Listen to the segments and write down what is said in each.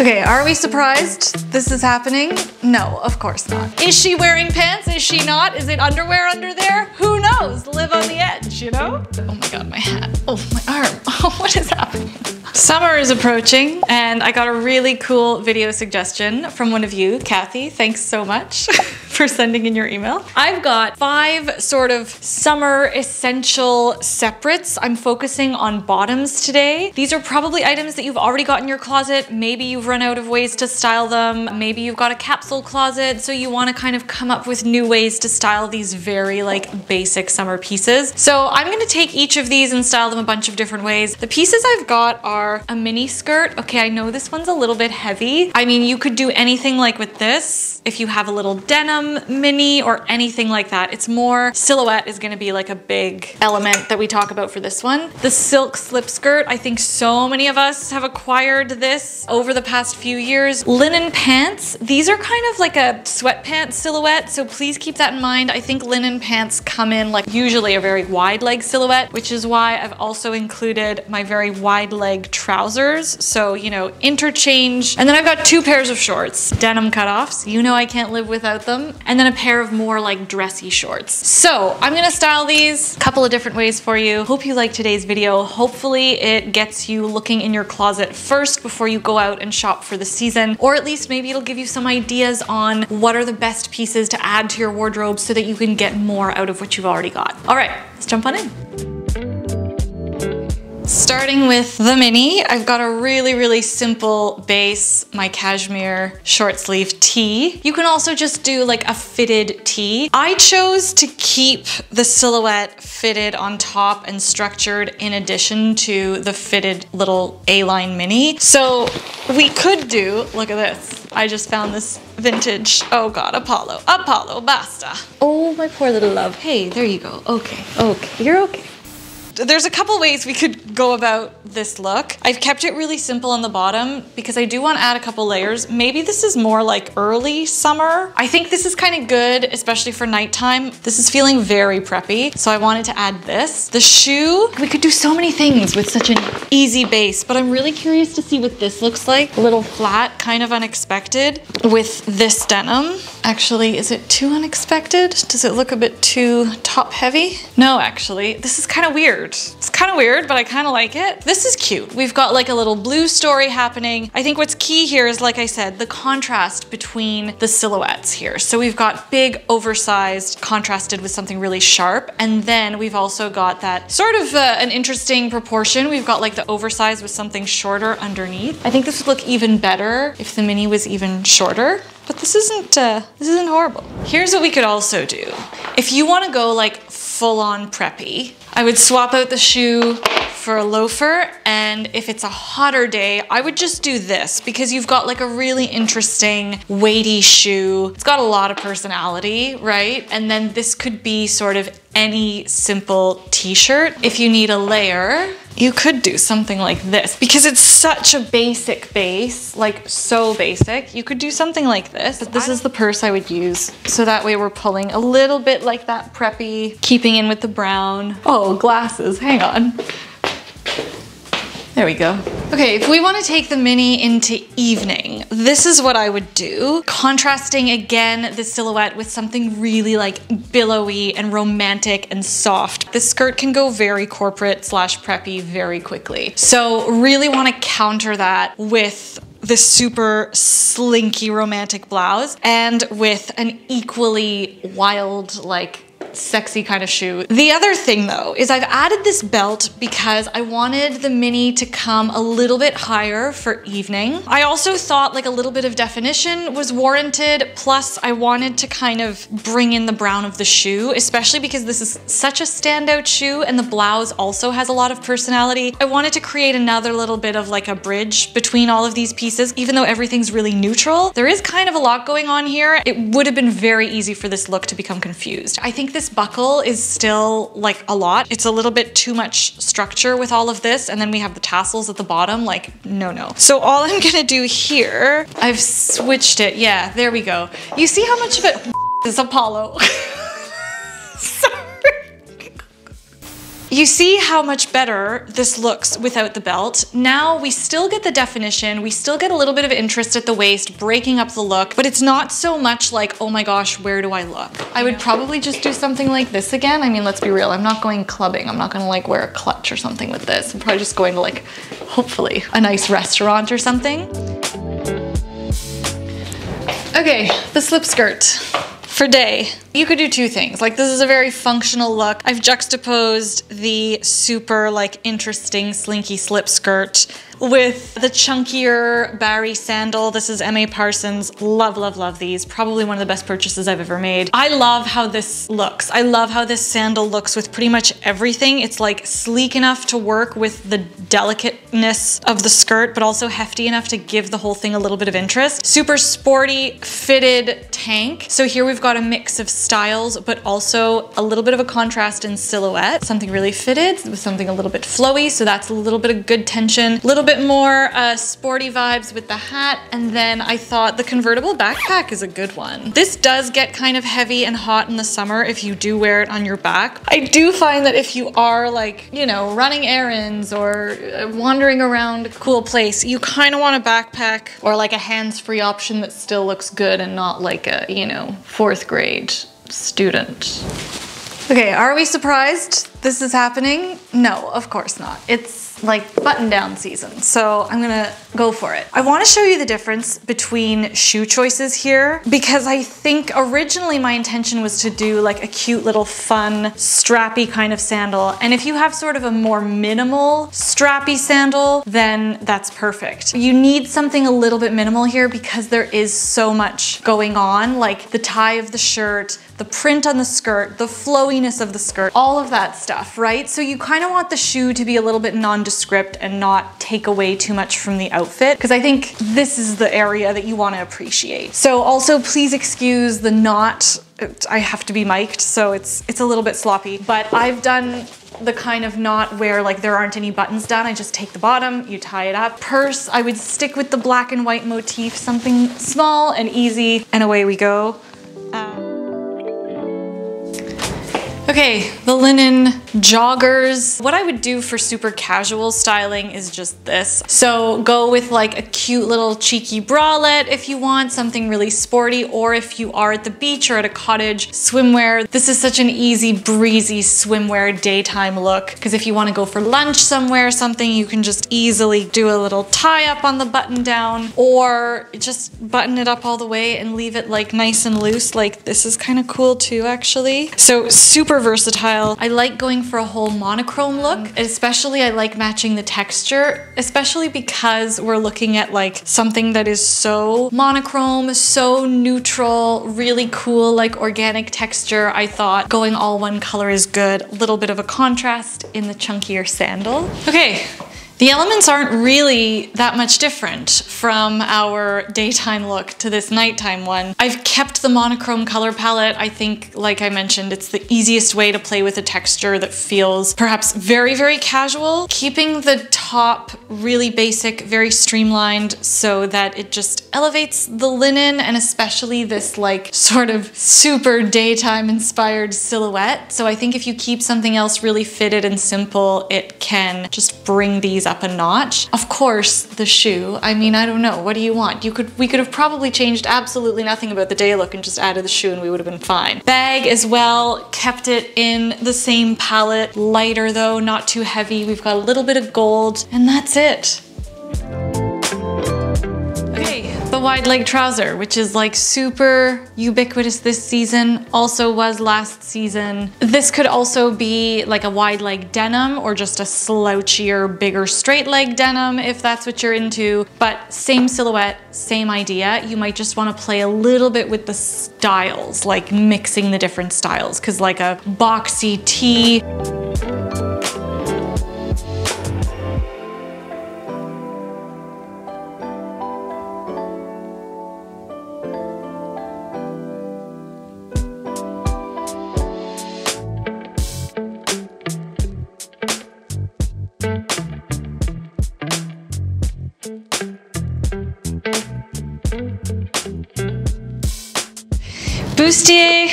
Okay, are we surprised this is happening? No, of course not. Is she wearing pants? Is she not? Is it underwear under there? Who knows? Live on the edge, you know? Oh my god, my hat. Oh, my arm. Oh, what is happening? Summer is approaching and I got a really cool video suggestion from one of you, Kathy. Thanks so much for sending in your email. I've got five sort of summer essential separates. I'm focusing on bottoms today. These are probably items that you've already got in your closet. Maybe you've run out of ways to style them. Maybe you've got a capsule closet, so you wanna kind of come up with new ways to style these very like basic summer pieces. So I'm gonna take each of these and style them a bunch of different ways. The pieces I've got are a mini skirt. Okay, I know this one's a little bit heavy. I mean, you could do anything like with this if you have a little denim mini or anything like that. It's more silhouette is gonna be like a big element that we talk about for this one. The silk slip skirt, I think so many of us have acquired this over the past few years. Linen pants, these are kind of like a sweatpants silhouette, so please keep that in mind. I think linen pants come in like usually a very wide leg silhouette, which is why I've also included my very wide leg trousers. So, you know, interchange. And then I've got two pairs of shorts, denim cutoffs. You know I can't live without them. And then a pair of more like dressy shorts. So I'm gonna style these a couple of different ways for you. Hope you like today's video. Hopefully it gets you looking in your closet first before you go out and shop for the season, or at least maybe it'll give you some ideas on what are the best pieces to add to your wardrobe so that you can get more out of what you've already got. All right, let's jump on in. Starting with the mini, I've got a really, really simple base, my cashmere short sleeve tee. You can also just do like a fitted tee. I chose to keep the silhouette fitted on top and structured in addition to the fitted little A-line mini. So we could do, look at this. I just found this vintage, oh God, Apollo, Apollo, basta. Oh, my poor little love. Hey, there you go. Okay, okay, you're okay. There's a couple ways we could go about this look. I've kept it really simple on the bottom because I do want to add a couple layers. Maybe this is more like early summer. I think this is kind of good, especially for nighttime. This is feeling very preppy, so I wanted to add this. The shoe, we could do so many things with such an easy base, but I'm really curious to see what this looks like. A little flat, kind of unexpected with this denim. Actually, is it too unexpected? Does it look a bit too top heavy? No, actually, this is kind of weird. It's kind of weird, but I kind of like it. This is cute. We've got like a little blue story happening. I think what's key here is, like I said, the contrast between the silhouettes here. So we've got big, oversized, contrasted with something really sharp. And then we've also got that sort of uh, an interesting proportion. We've got like the oversized with something shorter underneath. I think this would look even better if the mini was even shorter but this isn't uh, this isn't horrible. Here's what we could also do. If you want to go like full on preppy, I would swap out the shoe for a loafer and if it's a hotter day, I would just do this because you've got like a really interesting weighty shoe. It's got a lot of personality, right? And then this could be sort of any simple t-shirt. If you need a layer, you could do something like this because it's such a basic base, like so basic. You could do something like this. But this is the purse I would use. So that way we're pulling a little bit like that preppy, keeping in with the brown. Oh, glasses, hang on. There we go. Okay, if we want to take the mini into evening, this is what I would do. Contrasting again the silhouette with something really like billowy and romantic and soft. The skirt can go very corporate slash preppy very quickly. So really want to counter that with this super slinky romantic blouse and with an equally wild like sexy kind of shoe. The other thing though is I've added this belt because I wanted the mini to come a little bit higher for evening. I also thought like a little bit of definition was warranted. Plus I wanted to kind of bring in the brown of the shoe, especially because this is such a standout shoe and the blouse also has a lot of personality. I wanted to create another little bit of like a bridge between all of these pieces, even though everything's really neutral. There is kind of a lot going on here. It would have been very easy for this look to become confused. I think this buckle is still like a lot. It's a little bit too much structure with all of this. And then we have the tassels at the bottom, like no, no. So all I'm gonna do here, I've switched it. Yeah, there we go. You see how much of it is Apollo? Sorry. You see how much better this looks without the belt. Now we still get the definition, we still get a little bit of interest at the waist, breaking up the look, but it's not so much like, oh my gosh, where do I look? I would probably just do something like this again. I mean, let's be real, I'm not going clubbing. I'm not gonna like wear a clutch or something with this. I'm probably just going to like, hopefully, a nice restaurant or something. Okay, the slip skirt for day. You could do two things. Like this is a very functional look. I've juxtaposed the super like interesting slinky slip skirt with the chunkier Barry sandal. This is M.A. Parsons. Love, love, love these. Probably one of the best purchases I've ever made. I love how this looks. I love how this sandal looks with pretty much everything. It's like sleek enough to work with the delicateness of the skirt, but also hefty enough to give the whole thing a little bit of interest. Super sporty, fitted tank. So here we've got a mix of styles, but also a little bit of a contrast in silhouette. Something really fitted with something a little bit flowy. So that's a little bit of good tension. A little bit more uh, sporty vibes with the hat. And then I thought the convertible backpack is a good one. This does get kind of heavy and hot in the summer if you do wear it on your back. I do find that if you are like, you know, running errands or uh, wandering around a cool place, you kind of want a backpack or like a hands-free option that still looks good and not like a, you know, fourth grade student. Okay, are we surprised this is happening? No, of course not. It's like button down season. So I'm gonna go for it. I wanna show you the difference between shoe choices here because I think originally my intention was to do like a cute little fun strappy kind of sandal. And if you have sort of a more minimal strappy sandal, then that's perfect. You need something a little bit minimal here because there is so much going on, like the tie of the shirt, the print on the skirt, the flowiness of the skirt, all of that stuff, right? So you kind of want the shoe to be a little bit nondescript and not take away too much from the outfit because I think this is the area that you want to appreciate. So also please excuse the knot I have to be mic'd, so it's it's a little bit sloppy. But I've done the kind of knot where like there aren't any buttons done. I just take the bottom, you tie it up. Purse, I would stick with the black and white motif, something small and easy, and away we go. Okay, the linen joggers. What I would do for super casual styling is just this. So go with like a cute little cheeky bralette if you want something really sporty, or if you are at the beach or at a cottage, swimwear. This is such an easy, breezy swimwear daytime look. Because if you wanna go for lunch somewhere or something, you can just easily do a little tie up on the button down, or just button it up all the way and leave it like nice and loose. Like this is kind of cool too, actually. So super versatile. I like going for a whole monochrome look, mm-hmm. especially I like matching the texture, especially because we're looking at like something that is so monochrome, so neutral, really cool, like organic texture. I thought going all one color is good. A little bit of a contrast in the chunkier sandal. Okay, the elements aren't really that much different from our daytime look to this nighttime one. I've kept the monochrome color palette. I think, like I mentioned, it's the easiest way to play with a texture that feels perhaps very, very casual. Keeping the top really basic, very streamlined so that it just elevates the linen and especially this like sort of super daytime inspired silhouette. So I think if you keep something else really fitted and simple, it can just bring these up a notch. Of course, the shoe. I mean, I don't know. What do you want? You could we could have probably changed absolutely nothing about the day look and just added the shoe and we would have been fine. Bag as well, kept it in the same palette. Lighter though, not too heavy. We've got a little bit of gold and that's it wide leg trouser, which is like super ubiquitous this season, also was last season. This could also be like a wide leg denim or just a slouchier, bigger straight leg denim if that's what you're into, but same silhouette, same idea. You might just wanna play a little bit with the styles, like mixing the different styles, cause like a boxy tee, Bustier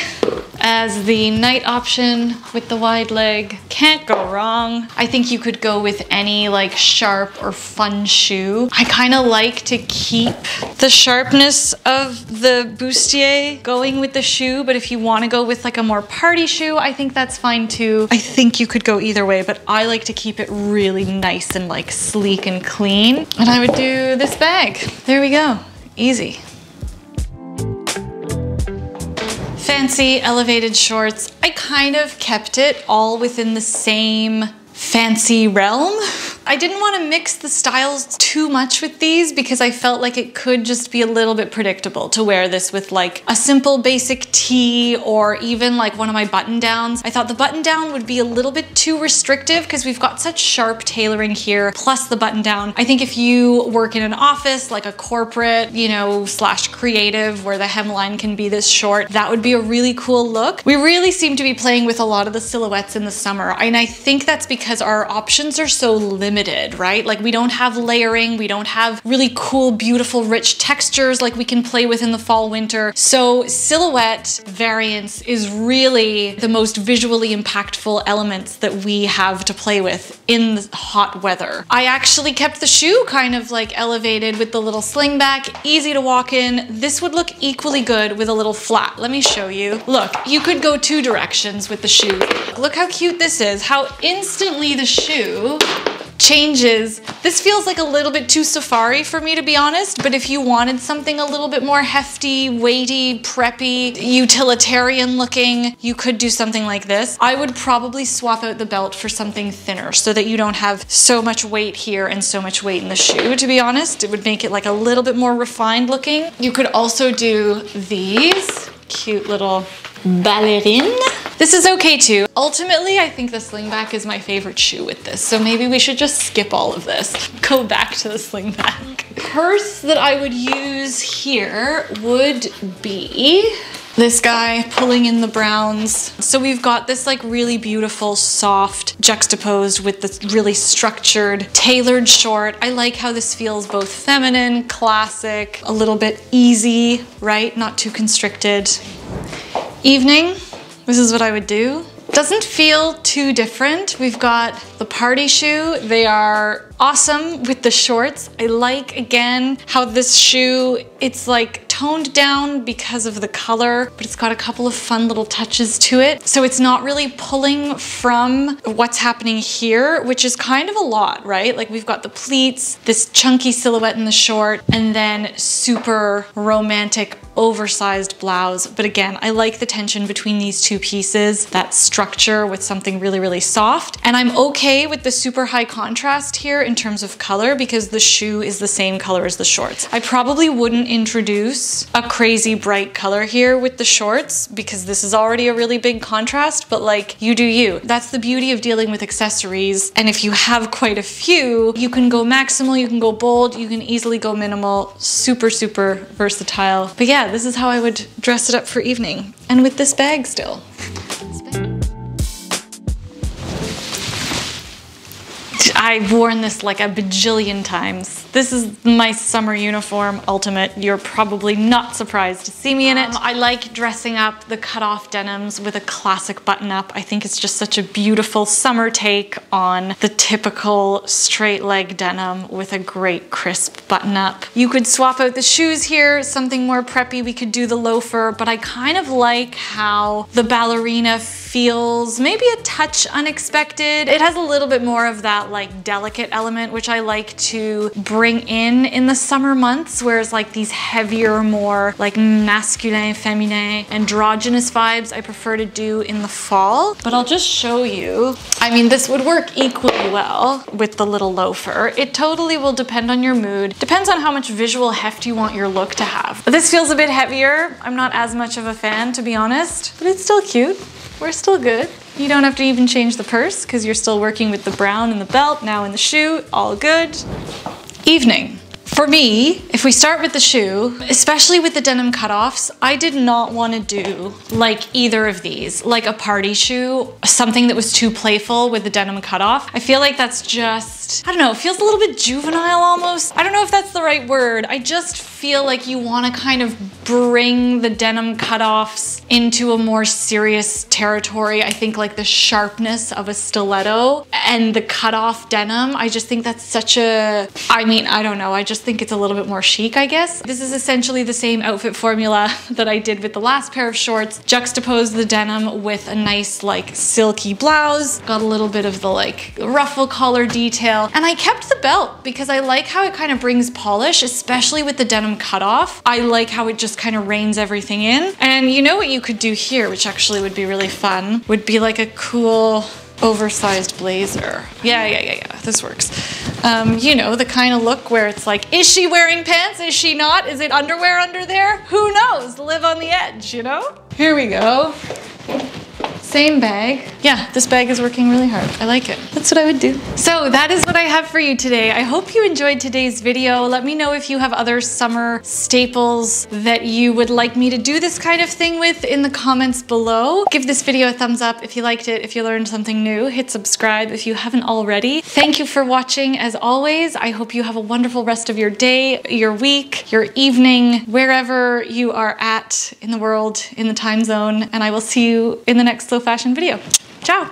as the night option with the wide leg. Can't go wrong. I think you could go with any like sharp or fun shoe. I kind of like to keep the sharpness of the bustier going with the shoe, but if you want to go with like a more party shoe, I think that's fine too. I think you could go either way, but I like to keep it really nice and like sleek and clean. And I would do this bag. There we go. Easy. Fancy elevated shorts. I kind of kept it all within the same fancy realm. I didn't want to mix the styles too much with these because I felt like it could just be a little bit predictable to wear this with like a simple basic tee or even like one of my button downs. I thought the button down would be a little bit too restrictive because we've got such sharp tailoring here plus the button down. I think if you work in an office like a corporate, you know, slash creative where the hemline can be this short, that would be a really cool look. We really seem to be playing with a lot of the silhouettes in the summer and I think that's because our options are so limited limited, right? Like we don't have layering, we don't have really cool, beautiful, rich textures like we can play with in the fall, winter. So silhouette variance is really the most visually impactful elements that we have to play with in the hot weather. I actually kept the shoe kind of like elevated with the little sling back, easy to walk in. This would look equally good with a little flat. Let me show you. Look, you could go two directions with the shoe. Look how cute this is, how instantly the shoe changes. This feels like a little bit too safari for me to be honest, but if you wanted something a little bit more hefty, weighty, preppy, utilitarian looking, you could do something like this. I would probably swap out the belt for something thinner so that you don't have so much weight here and so much weight in the shoe, to be honest. It would make it like a little bit more refined looking. You could also do these cute little ballerine. This is okay too. Ultimately, I think the slingback is my favorite shoe with this, so maybe we should just skip all of this. Go back to the slingback. Purse that I would use here would be this guy pulling in the browns. So we've got this like really beautiful, soft, juxtaposed with this really structured, tailored short. I like how this feels both feminine, classic, a little bit easy, right? Not too constricted. Evening, this is what I would do. Doesn't feel too different. We've got the party shoe. They are awesome with the shorts. I like, again, how this shoe, it's like toned down because of the color, but it's got a couple of fun little touches to it. So it's not really pulling from what's happening here, which is kind of a lot, right? Like we've got the pleats, this chunky silhouette in the short, and then super romantic oversized blouse. But again, I like the tension between these two pieces, that structure with something really, really soft. And I'm okay with the super high contrast here in terms of color because the shoe is the same color as the shorts. I probably wouldn't introduce a crazy bright color here with the shorts because this is already a really big contrast, but like you do you. That's the beauty of dealing with accessories. And if you have quite a few, you can go maximal, you can go bold, you can easily go minimal, super, super versatile. But yeah, this is how I would dress it up for evening. And with this bag still. I've worn this like a bajillion times. This is my summer uniform ultimate. You're probably not surprised to see me in it. Um, I like dressing up the cutoff denims with a classic button up. I think it's just such a beautiful summer take on the typical straight leg denim with a great crisp button up. You could swap out the shoes here, something more preppy. We could do the loafer, but I kind of like how the ballerina feels maybe a touch unexpected. It has a little bit more of that like delicate element, which I like to bring in in the summer months, whereas like these heavier, more like masculine, feminine, androgynous vibes I prefer to do in the fall. But I'll just show you. I mean, this would work equally well with the little loafer. It totally will depend on your mood. Depends on how much visual heft you want your look to have. But this feels a bit heavier. I'm not as much of a fan, to be honest, but it's still cute. We're still good. You don't have to even change the purse because you're still working with the brown and the belt, now in the shoe, all good. Evening. For me, if we start with the shoe, especially with the denim cutoffs, I did not want to do like either of these, like a party shoe, something that was too playful with the denim cutoff. I feel like that's just, I don't know, it feels a little bit juvenile almost. I don't know if that's the right word. I just feel like you want to kind of bring the denim cutoffs into a more serious territory. I think like the sharpness of a stiletto and the cutoff denim. I just think that's such a, I mean, I don't know. I just think it's a little bit more chic, I guess. This is essentially the same outfit formula that I did with the last pair of shorts. Juxtapose the denim with a nice like silky blouse. Got a little bit of the like ruffle collar detail. And I kept the belt because I like how it kind of brings polish, especially with the denim denim cutoff. I like how it just kind of reins everything in. And you know what you could do here, which actually would be really fun, would be like a cool oversized blazer. Yeah, yeah, yeah, yeah, this works. Um, you know, the kind of look where it's like, is she wearing pants? Is she not? Is it underwear under there? Who knows? Live on the edge, you know? Here we go. Same bag. Yeah, this bag is working really hard. I like it. That's what I would do. So that is what I have for you today. I hope you enjoyed today's video. Let me know if you have other summer staples that you would like me to do this kind of thing with in the comments below. Give this video a thumbs up if you liked it, if you learned something new. Hit subscribe if you haven't already. Thank you for watching as always. I hope you have a wonderful rest of your day, your week, your evening, wherever you are at in the world, in the time zone, and I will see you in the next slow fashion video. Ciao!